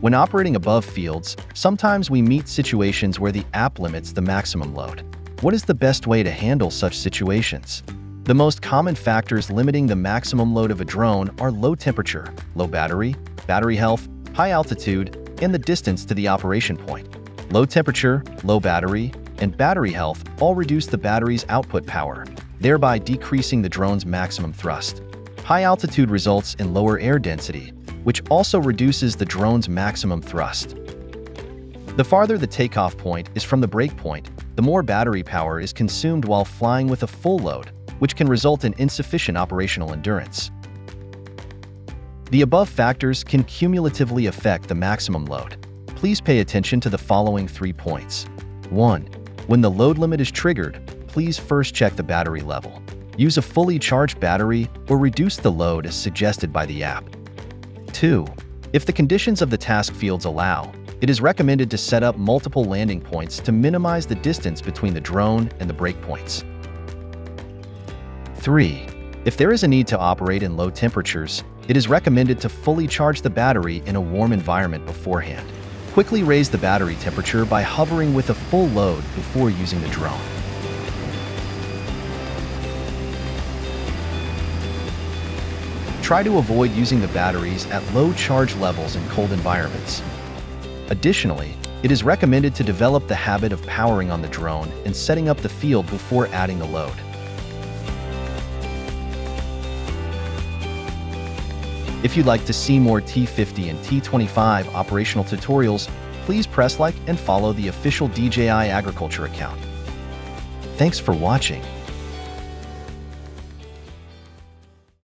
When operating above fields, sometimes we meet situations where the app limits the maximum load. What is the best way to handle such situations? The most common factors limiting the maximum load of a drone are low temperature, low battery, battery health, high altitude, and the distance to the operation point. Low temperature, low battery, and battery health all reduce the battery's output power, thereby decreasing the drone's maximum thrust. High altitude results in lower air density, which also reduces the drone's maximum thrust. The farther the takeoff point is from the break point, the more battery power is consumed while flying with a full load, which can result in insufficient operational endurance. The above factors can cumulatively affect the maximum load. Please pay attention to the following three points. 1. When the load limit is triggered, please first check the battery level. Use a fully charged battery or reduce the load as suggested by the app. 2. If the conditions of the task fields allow, it is recommended to set up multiple landing points to minimize the distance between the drone and the breakpoints. 3. If there is a need to operate in low temperatures, it is recommended to fully charge the battery in a warm environment beforehand. Quickly raise the battery temperature by hovering with a full load before using the drone. Try to avoid using the batteries at low charge levels in cold environments. Additionally, it is recommended to develop the habit of powering on the drone and setting up the field before adding the load. If you'd like to see more T50 and T25 operational tutorials, please press like and follow the official DJI Agriculture account. Thanks for watching.